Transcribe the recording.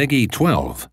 Peggy 12.